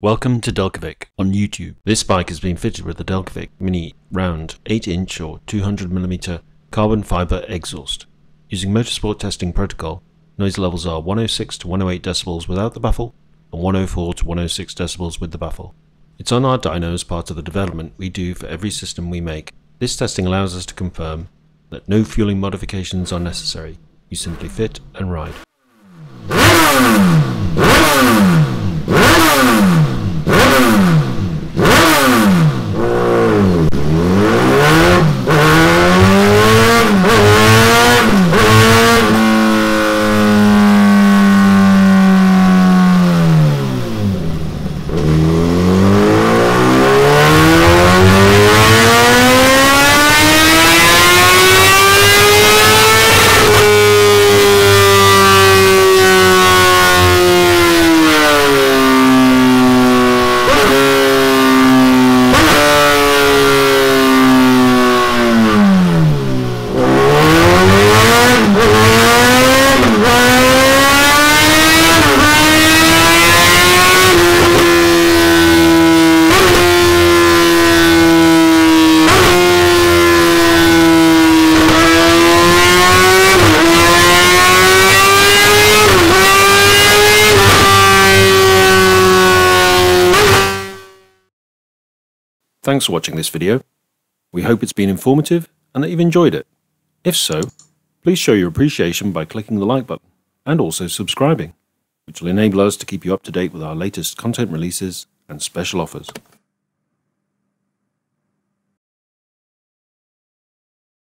Welcome to Delkevic on YouTube. This bike has been fitted with the Delkevic Mini round 8-inch or 200mm carbon fiber exhaust. Using motorsport testing protocol, noise levels are 106 to 108 decibels without the baffle and 104 to 106 decibels with the baffle. It's on our dyno as part of the development we do for every system we make. This testing allows us to confirm that no fueling modifications are necessary. You simply fit and ride. Thanks for watching this video. We hope it's been informative and that you've enjoyed it. If so, please show your appreciation by clicking the like button and also subscribing, which will enable us to keep you up to date with our latest content releases and special offers.